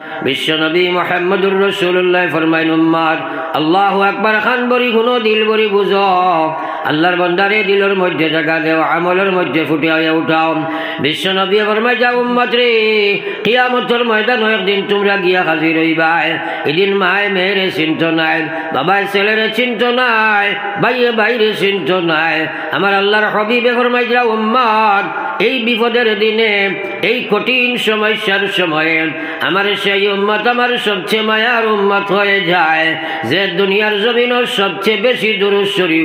বিশ্বনবী মোহাম্মদুর রসুল্লাহ ফরমাইন উম্মাদ আল্লাহ আকবার খান বরি শুনো দিল বরি বুঝ। আল্লাহর বন্দারে দিলের মধ্যে জায়গা দেও, আমলের মধ্যে ফুটে হয়ে উঠাও। বিশ্বনবী ফরমাই যাও উম্মত রে, কিয়ামতর ময়দান একদিন তোমরা গিয়া হাজির হইবাই। এদিন মায় মেয়েরে চিন্ত নাই বাবায় ছেলেরে চিন্ত নাই বাইয়ে বাইরে চিন্ত নাই। আমার আল্লাহর হবিবে ফরমাই যাও উম্মত, এই বিপদের দিনে, এই কঠিন সমস্যার সময়ে, আমার সেই উম্মত আমার সবচেয়ে মায়ার উম্মত হয়ে যায়। যে দুনিয়ার জমিন সবচেয়ে বেশি দূরস্বরী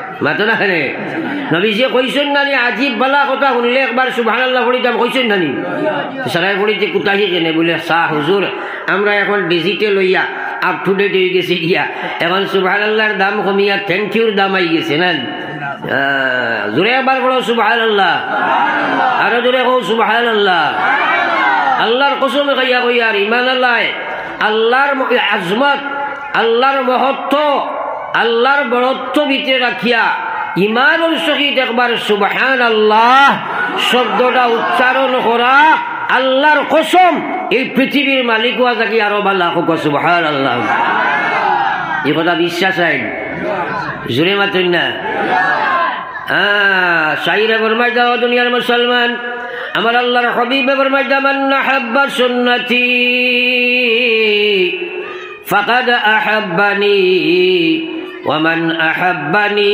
মাতো না খানে নবী যে নানি আজিব বালা কথা শুনলে একবার সুবাহ আল্লাহ পড়িতাম কইছেন নানি। সারাই পড়িতে কুতাহি কেনে বলে শাহ হুজুর আমরা এখন ডিজিটেল হইয়া আপ টু ডেট হয়ে গেছি গিয়া এখন সুবাহ আল্লাহর দাম কমিয়া থ্যাংক ইউর দাম আই গেছে, না? জোরে একবার বলো সুবাহ আল্লাহ আরও জোরে কো সুবাহ আল্লাহ আল্লাহর কসমে কইয়া কইয়া আর ইমান আল্লাহ আল্লাহর আজমত আল্লাহর মহত্ব আল্লাহর বড়ত্ব ভিতরে রাখিয়া ইমানুল শহীদ একবার সুবাহান আল্লাহ শব্দটা উচ্চারণ করা আল্লাহর কসম, এই পৃথিবীর মালিক হওয়া থাকি আরও বাল্লাহ সুবাহান আল্লাহ এই কথা বিশ্বাস আইন। জুড়ে মাতুন না। শাহিরা বর্মায় যাওয়া দুনিয়ার মুসলমান। আমার আল্লাহর হবিবে বর্মায় যামান না হাব্বা সুন্নতি। ফাকাদ আহাব্বানি। ومن أحبني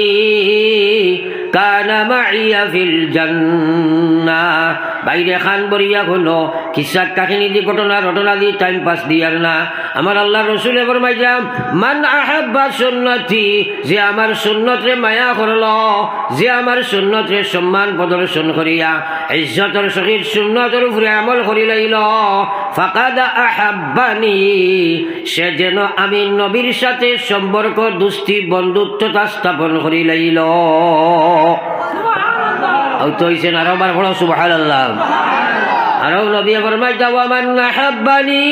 كان معي في الجنة. বাইরে খান বরিয়া হলো কিসা কাহিনী দি ঘটনা ঘটনা দি টাইম পাস দিয়ার না। আমার আল্লাহ রসুলে ফরমাই যাম মান আহাব্বা সুন্নতি, যে আমার সুন্নতরে মায়া করল, যে আমার সুন্নতরে সম্মান প্রদর্শন করিয়া ইজ্জতর সহিত সুন্নতর উপরে আমল করি লাইল, ফাকাদা আহাব্বানি, সে যেন আমি নবীর সাথে সম্পর্ক, দুস্থি, বন্ধুত্বতা স্থাপন করি লাইল। তো হইছেন আরও বার বড় সুবাহ আল্লাহ আরও নবী ফরমাই যাওয়া মান হাব্বানি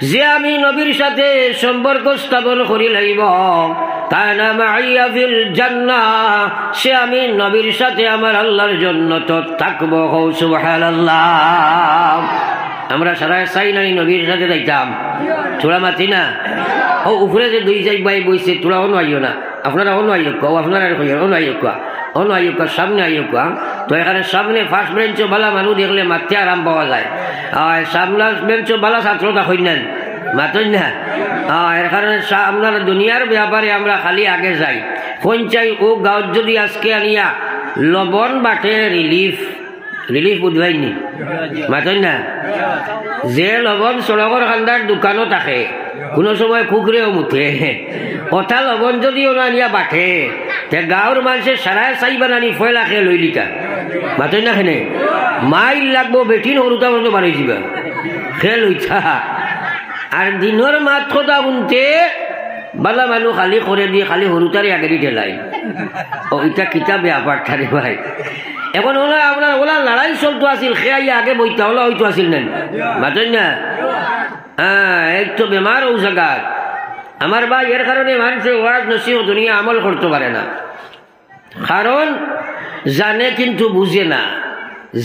যে আমি নবীর সাথে সম্পর্ক স্থাপন করি লাইব সে আমি নবীর সাথে আমার আল্লাহর জন্য তো থাকব, হৌ, সুবহানাল্লাহ। আমরা সারা চাই নাই নবীর সাথে যাইতাম। তোরা মাতি না? ও উপরে যে দুই চাই বাই বইছে তোরা আইও না। আপনারা অন্য আইও কো আপনারা আইও কোয়া অন্য আইও কোয়া সামনে আইও তো এখানে সামনে ফার্স্ট বেঞ্চও ভালো মানুষ দেখলে মারতে আরাম পাওয়া যায়। আর সামনে বেঞ্চও ভালো ছাত্র তখন নেন মাতই না? এর কারণে আপনার দুনিয়ার ব্যাপারে আমরা খালি আগে যাই। কোন চাই ও গাঁৱত যদি আজকে আনিয়া লবণ বাটে রিলিফ রিলিফ বুধবাইনি মাতই না? যে লবণ চড়কৰ খান্দাৰ দোকানত থাকে কোনো সময় কুকুরেও মুঠে। কথা লবণ যদি আনিয়া বাটে তে গাঁৱৰ মানুহে চাৰাই চাইবা নানি ফয়লা খে লৈ লিটা মাতই না খেনে, মাইল লাগবো, বেটিন সৰুতা বস্তু বাঢ়ি যাবা খে লৈছা আর দিনের মাত কথা শুনতে বালা মানুষ খালি করে দিয়ে, খালি সরুতারে আগেরি ঠেলাই ও এটা কিতাব ব্যাপার ঠারে ভাই। এখন ওলা আপনার ওলা লড়াই চলতো আছিল খেয়াই আগে বইতা ওলা হইতো আছিল নেন। মাতেন না? হ্যাঁ এক তো বেমার ও জায়গার আমার ভাই এর কারণে মানুষ ওয়াজ নসিহ দুনিয়া আমল করতে পারে না। কারণ, জানে কিন্তু বুঝে না।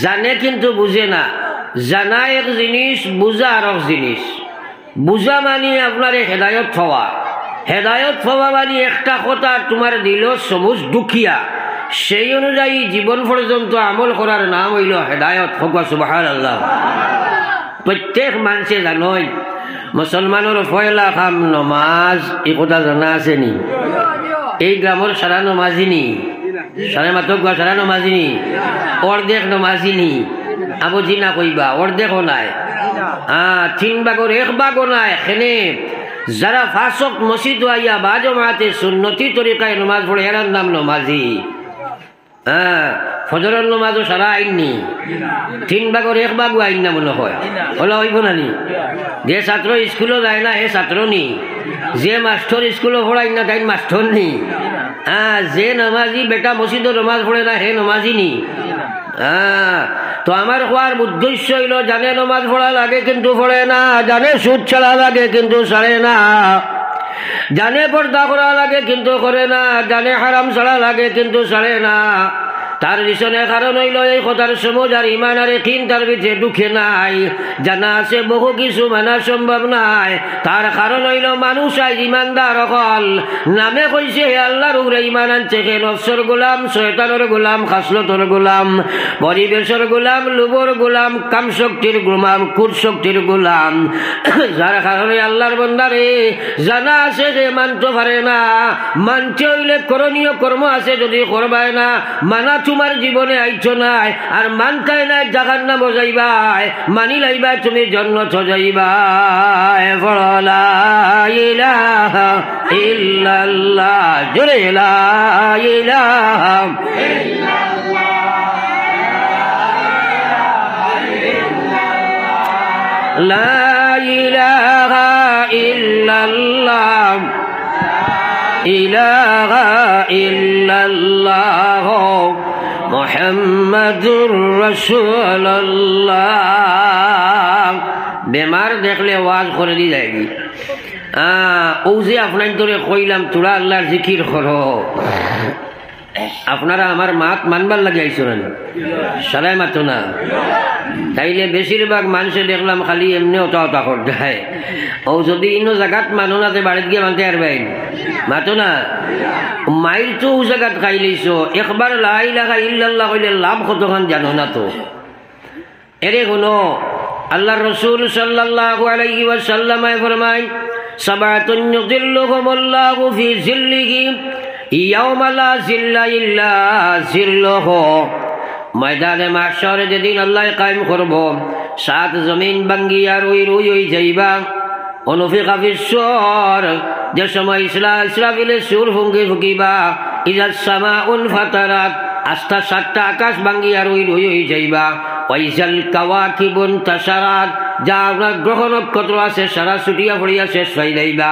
জানে কিন্তু বুঝে না। জানা এক জিনিস, বুঝা আর এক জিনিস। বুঝা মানি আপনার হেদায়ত হওয়া। হেদায়ত হওয়া মানি একটা কথা তোমার দিল সবুজ দুখিয়া। সেই অনুযায়ী জীবন পর্যন্ত আমল করার নাম হইল হেদায়ত। হকা সুবাহ আল্লাহ প্রত্যেক মানুষে জানই মুসলমানের ফয়লা খাম নমাজ, এই কথা জানা আছে নি? এই গ্রামের সারা নমাজি নি? সারা মাতক সারা নমাজি নি? অর্ধেক নমাজি নি? আবো জিনা কইবা অর্ধেকও নাই। হ্যাঁ তিন বাগর এক বাগও নাই। এখানে যারা ফাঁসক মসজিদ আইয়া বা জমাতে সুন্নতি তরিকায় নমাজ পড়ে এরার নাম নমাজি। হ্যাঁ ফজরের নমাজও সারা আইননি তিন ভাগর এক ভাগও আইন না মনে হয়। ওলা হইব না যে ছাত্র স্কুলও যায় না হে ছাত্র নি। যে মাস্টর স্কুলও পড়াই না, তাই মাস্টর নি। হ্যাঁ যে নামাজি বেটা মসজিদে নমাজ পড়ে না হে নমাজি নি। হ্যাঁ তো আমার হওয়ার উদ্দেশ্য হইল, জানে নমাজ পড়া লাগে কিন্তু পড়ে না, জানে সুদ ছাড়া লাগে কিন্তু ছাড়ে না। জানে পর্দা করা লাগে কিন্তু করে না জানে হারাম ছাড়া লাগে কিন্তু ছাড়ে না। তার পিছনে কারণ হইল এই কথার সমজ আর ইমান আর একিন, তার পিছিয়ে দুঃখে নাই। জানা আছে বহু কিছু মানা সম্ভব নাই। তার কারণ হইল মানুষ আজ ইমানদার অকল। নামে কইছে, হে আল্লাহর উপরে ইমান আনছে হে নফসর গোলাম, শয়তানের গোলাম, খাসলতর গোলাম, পরিবেশের গোলাম, লুবর গোলাম কাম শক্তির গোলাম কুট শক্তির গোলাম। যার কারণে আল্লাহর বন্দারে জানা আছে যে মানতে পারে না। মানতে হইলে করণীয় কর্ম আছে যদি করবায় না, মানা তোমার জীবনে আইছ নাই আর মানতাই নাই জাগার নাম যাইবাই মানি লাইবা তুমি জন্ম যাইবাই ফলা ইলাহা ইল্লাল্লাহ জোরে লা ইলাহা لا إله إلا الله إله إلا الله মোহাম্মদুর রসুল্লাহ বেমার দেখলে ওয়াজ করে দিয়ে যায়নি ও যে আপনার তোরে কইলাম, তোরা আল্লাহর জিকির করো। আপনারা আমার মাত মানবার লাগে আইসলেন সারাই মাতো না। তাইলে বেশিরভাগ মানুষে দেখলাম খালি এমনি ওটা ওটা করতে ও যদি ইনো জায়গাত মানো না বাড়িতে গিয়ে মানতে পারবেন মাতো না। মাইর তো ও জায়গাত খাই লইছো। একবার লাই লাগা ইল্লাল্লাহ কইলে লাভ কতক্ষণ জানো না তো? এরে কোনো আল্লাহ রসুল সাল্লাল্লাহু আলাইহি ওয়াসাল্লামায় ফরমায়, সাবাতুন ইউযিল্লুহুমুল্লাহু ফি জিল্লিহি ইয়াউমা লা জিল্লা ইল্লা জিল্লুহু। ময়দানে মাশরে যেদিন আল্লাহ কায়েম করব, সাত জমিন বাঙ্গিয়া রুই রুই হই যাইবা অনুফিকা বিশ্বর, যে সময় ইসলা ইসরাফিলে সুর ফুঙ্গি ফুকিবা ইজার সামা উন ফাতারাত, আস্থা সাতটা আকাশ ভাঙ্গিয়া রুই রুই হই যাইবা ওয়াইজাল কাওয়াকিবুন তাসারাত যা আপনার গ্রহ নক্ষত্র আছে, সারা ছুটিয়া পড়িয়া শেষ হয়ে যাইবা।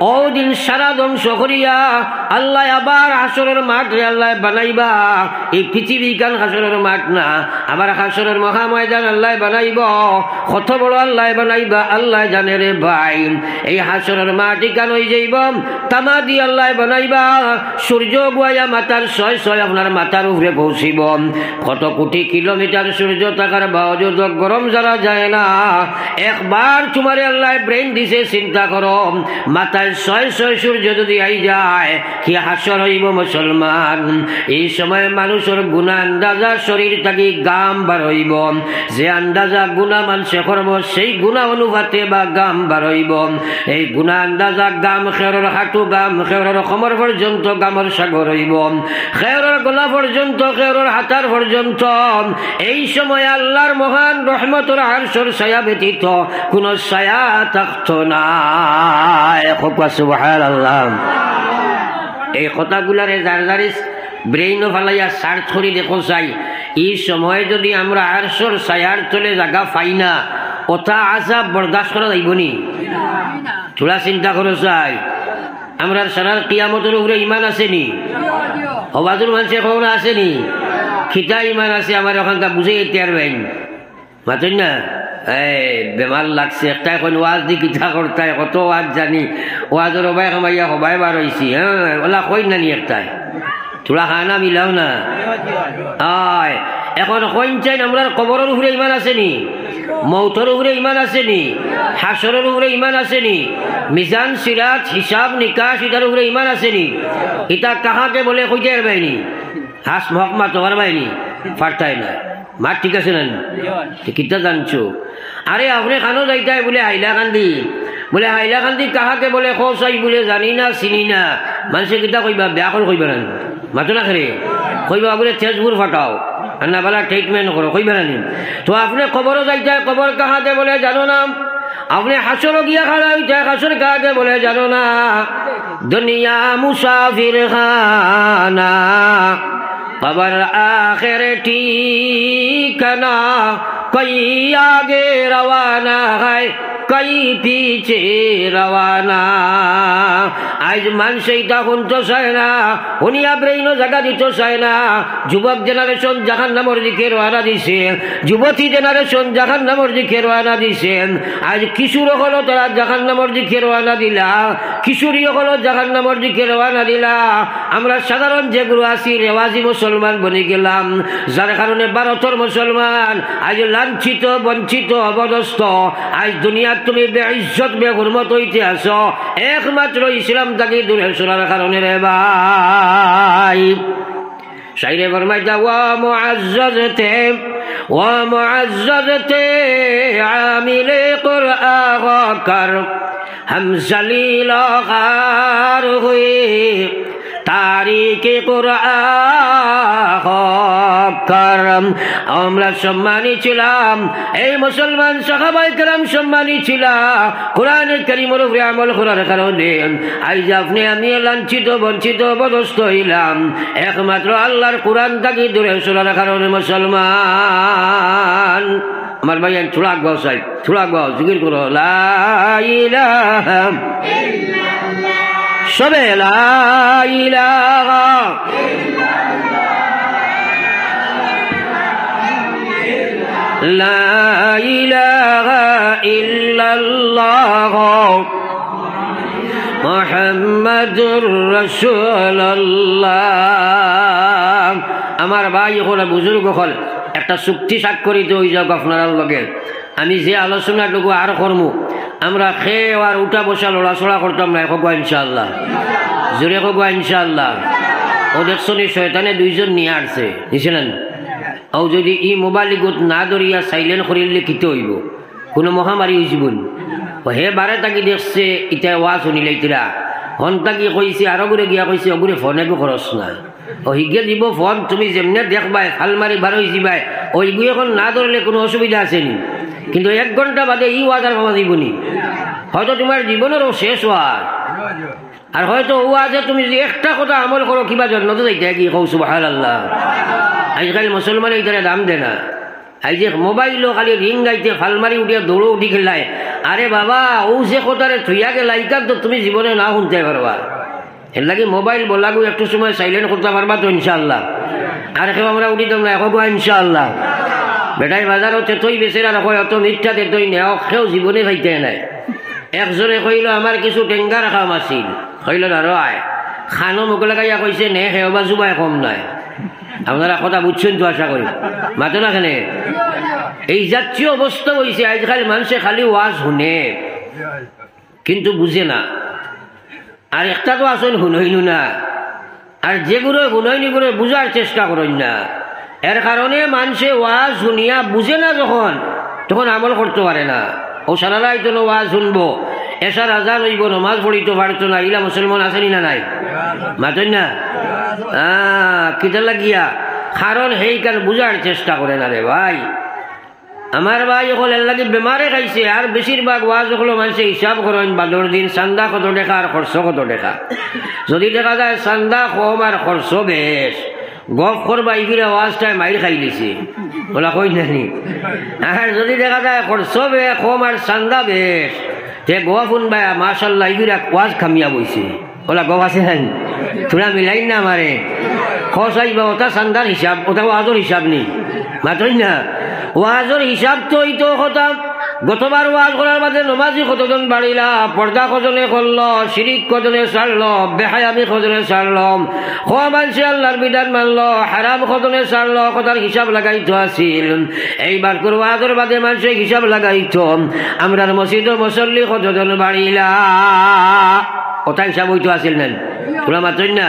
ও দিন সারা ধ্বংস করিয়া আল্লাহ আবার হাসরের মাঠ রে আল্লাহ বানাইবা। এই পৃথিবী কান হাসরের মাঠ না? আবার হাসরের মহা ময়দান আল্লাহ বানাইব। কত বড় আল্লাহ বানাইবা, আল্লাহ জানে রে ভাই। এই হাসরের মাঠ ইকান হয়ে যাইব তামা দি আল্লাহ বানাইবা। সূর্য গুয়াইয়া মাতার ছয় ছয় আপনার মাথার উপরে পৌঁছিব। কত কোটি কিলোমিটার সূর্য থাকার বাওজুদ গরম যারা যায় না। একবার তোমার আল্লাহ ব্রেন দিছে, চিন্তা করো। মাথায় ছয় ছয় সূর্য যদি আই যায়, কি হাসর হইব মুসলমান? এই সময় মানুষের গুণা আন্দাজা শরীর থাকি গাম বার হইব। যে আন্দাজা গুণা মানুষে করব, সেই গুণা অনুপাতে বা গাম বার হইব। এই গুণা আন্দাজা গাম খেরর হাঁটু, গাম খেরর কমর পর্যন্ত গামর সাগর হইব। খেরর গোলা পর্যন্ত, খেরর হাতার পর্যন্ত। এই সময় আল্লাহর মহান রহমতুর আরশর ছায়া ব্যতীত কোন ছায়া থাকত না। আল্লাহ এই কথাগুলারে যার যারে ব্রেইন ফালাইয়া সার্চ করি দেখো চাই এই সময় যদি আমরা আরশর ছায়ার চলে জায়গা পাই না কথা আসা বরদাস্ত করা যাইব নি? থোড়া চিন্তা করো চাই আমরা সারার কিয়ামতের উপরে ইমান আসেনি হবাজুর মানুষের কখনো আসেনি খিতা ইমান আছে, আমার ওখানকার বুঝে যেতে পারবেন মাতুন না? এই বেমার লাগছে। একটা এখন ওয়াজ দি কিতা করতাই কত ওয়াজ জানি? ওয়াজের হবাই খামাইয়া হবাই বার হয়েছি হ্যাঁ ওলা কই নানি একটাই। তোরা খানা মিলাও না। আয় এখন কইন চাই আমরা কবরের উপরে ইমান আসেনি মৌতর উপরে ইমান আসেনি হাসরের উপরে ইমান আসেনি মিজান সিরাত হিসাব নিকাশ ইটার উপরে ইমান আসেনি ইটা কাহাকে বলে কইতে পারবাইনি হাস মহকমা তোমার বাইনি ফারতাই না? মা ঠিক আছে না কিতা জানছো। আরে আপনি খানো যাইতাই বলে হাইলাকান্দি বলে হাইলাকান্দি কাহাকে বলে খোসাই বলে জানি না চিনি না। মানুষে কিতা কইবা বেয়া করে কইবা না মাতো না খেলে কইবা বলে তেজপুর ফাটাও। না বলা ট্রিটমেন্ট করো কইবা না। তো আপনি কবরও যাইতে কবর কাহাতে বলে জানো না। আপনি হাসরও গিয়া খাড়া হইতে হাসর কাহাতে বলে জানো না। দুনিয়া মুসাফির খানা। কবর আখের ঠিকানা কই আগে রওয়ানা হয়, কই পিছে রওয়ানা। আজ মানুষ এইটা শুনতে চায় না শুনিয়া ব্রেইনও জায়গা দিতে চায় না। যুবক জেনারেশন জাহান নামর দিকে রওনা দিছে, যুবতী জেনারেশন জাহান নামর দিকে রওনা দিছে। আজ কিশোর হলো তারা জাহান নামর দিকে রওনা দিলা, কিশোরী হলো জাহান নামর দিকে রওনা দিলা। আমরা সাধারণ যেগুলো আছি, রেওয়াজি মুসলমান বনে গেলাম, যার কারণে ভারতের মুসলমান আজ লাঞ্ছিত বঞ্চিত অবদস্ত আজ দুনিয়ার তুমি বেঈত বেহুরমত হইতে আস একমাত্র ইসলাম তাকে দূরে সরার কারণে রে ভাই। সাইরে বর্মাই যা ও মুআজ্জাজতে, ওয়া মুআজ্জাজতে, আমিলে কুরআন কর। হাম জালিল গার তারিখে করম। আমরা সম্মানী ছিলাম, এই মুসলমান সহাবাই কেরাম সম্মানী ছিলাম কোরআন করিমর উপরে আমল করার কারণে আজ আপনি আমি লাঞ্ছিত, বঞ্চিত বদস্ত হইলাম। একমাত্র আল্লাহর কোরআন থাকি দূরে সরার কারণে মুসলমান। আমার ভাই থোড়াক বাও সাহেব থোড়াক বাও জিকির করো লাইলাম সবে মোহাম্মদুর আমার ভাই হল, বুজুর্গ হল, একটা চুক্তি স্বাক্ষরিত হয়ে যাওক আপনার লগে। আমি যে আলোচনাটুকু আর করব আমরা খেয়ে আর উঠা বসা লড়াচড়া করতাম না একক ইনশাল্লাহ জোরে একক ইনশাল্লাহ ও দেখছ নি, শয়তানে দুইজন নিয়ে আসছে। নিছিলেন ও যদি ই মোবাইল গোট না ধরিয়া সাইলেন্ট করিলে কিতে হইব? কোনো মহামারী হয়েছি ও হে বারে তাকি দেখছে ইটা ওয়াজ শুনিলে ইতরা। হন তাকি কইছে, আরও করে গিয়া কইছে অগুরে ফোনে গো খরচ না ও হিগে দিব ফোন তুমি যেমনে দেখবাই ফাল মারি বার হয়ে যাবাই ওইগু এখন না ধরলে কোনো অসুবিধা আছে নি? কিন্তু এক ঘণ্টা বাদে ই ওয়াজ আর মামা দিবনি হয়তো তোমার জীবনেরও শেষ ওয়াজ। আর হয়তো ও আছে তুমি যদি একটা কথা আমল করো, কিবা জন্ম তো যাইতে কি কৌ সুবাহ আল্লাহ আজকাল মুসলমান এইটারে দাম দে না। এই যে মোবাইলও খালি রিং গাইতে, ফালমারি উঠিয়া দৌড়ো উঠি খেলায়। আরে বাবা, ও যে কথারে থইয়া গেলা তো তুমি জীবনে না শুনতে পারবা। এর লাগে মোবাইল বলাগু একটু সময় সাইলেন্ট করতে পারবা তো ইনশাল্লাহ আর কেউ আমরা উঠি তো না এখন ইনশাল্লাহ বেটাই বাজার হচ্ছে, তুই বেচেরা কয় অত মিথ্যাতে তুই নেও কেউ জীবনে খাইতে নাই। একজনে কইল আমার কিছু টেঙ্গার খাম আছিল। কইল না রয় খানো মোক লাগাইয়া কইছে নে সেবা জুবাই কম নাই। আপনারা কথা বুঝছেন তো আশা করি মাতো না খানে এই জাতীয় অবস্থা হয়েছে আজকাল মানুষে খালি ওয়াজ শুনে। কিন্তু বুঝে না। আর একটা তো আসল শুনইনু না। আর যেগুলো শুনইনি করে বুঝার চেষ্টা করেন না। এর কারণে মানুষে ওয়াজ শুনিয়া বুঝে না যখন, তখন আমল করতে পারে না। ও সারারাই তো ওয়াজ শুনব। এসার আজান হইব, নমাজ পড়িতে পারতো না, ইলা মুসলমান আসেনি না নাই? মাতেন না? কিতা লাগিয়া। কারণ সেইখান বুঝার চেষ্টা করে না রে ভাই। আমার ভাই হল এর লাগে বেমারে খাইছে আর বেশিরভাগ ওয়াজ হলো মানুষে হিসাব করেন বাদর দিন চান্দা কত দেখা আর খরচ কত দেখা। যদি দেখা যায় চান্দা কম আর খরচ বেশ গপ করবা ইগিরা ওয়াজটাই মাইর খাই দিছে। বলা কই নানি আর যদি দেখা যায় খরচ বে কম আর চান্দা বেশ। তে গোয়া শুনবা, মাশাল্লাহ ইগিরা ওয়াজ খামিয়া বইছে বলা গপ আছে না তোরা মিলাই না আমারে খরচ আইবা ওটা চান্দার হিসাব ওটা ওয়াজর হিসাব নেই মাত্রই না। ওয়াজর হিসাব তো এই তো কথা গতবার ওয়াজ করার বাদে নমাজি কতজন বাড়িলা, পর্দা কজনে করল, শিরিক কজনে ছাড়ল বেহায়ামি কজনে ছাড়ল খোয়া মানসি আল্লাহর বিধান মানল, হারাম কজনে ছাড়ল কথার হিসাব লাগাইতো আছিল। এইবার করে ওয়াজর বাদে মানুষের হিসাব লাগাইতো আমরার মসজিদ মসল্লি কতজন বাড়িলা? কথা হিসাব হইতো আছিল নেন। তোরা মাত্রই না?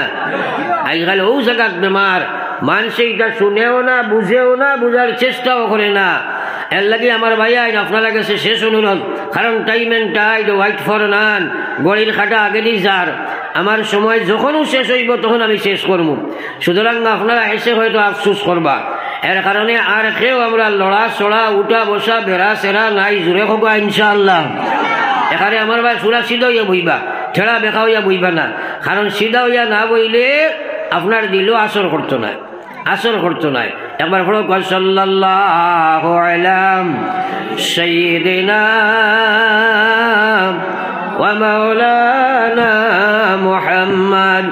আজকাল ও জায়গাত বেমার। মানুষে এটা শুনেও না, বুঝেও না, বুঝার চেষ্টাও করে না। এর লাগে আমার ভাই আইন আপনারা কাছে শেষ অনুরোধ কারণ time and tide wait for none গড়ির খাটা আগে দিই যার। আমার সময় যখনও শেষ হইব, তখন আমি শেষ করব সুতরাং আপনারা এসে হয়তো আফসুস করবা। এর কারণে আর কেউ আমরা লড়া, চড়া, উঠা, বসা, বেড়া, সেরা নাই জোরে খোকা ইনশাআল্লাহ। এখানে আমার ভাই সুরা সিধা হইয়া বইবা, ঠেড়া বেখা হইয়া বইবা না। কারণ সিধা হইয়া না বইলে আপনার দিলও আসর করতো না, আসর করতো না। একবার পড়ো সাল্লাল্লাহু আলাম সাইয়্যিদিনা ওয়া মাওলানা মুহাম্মদ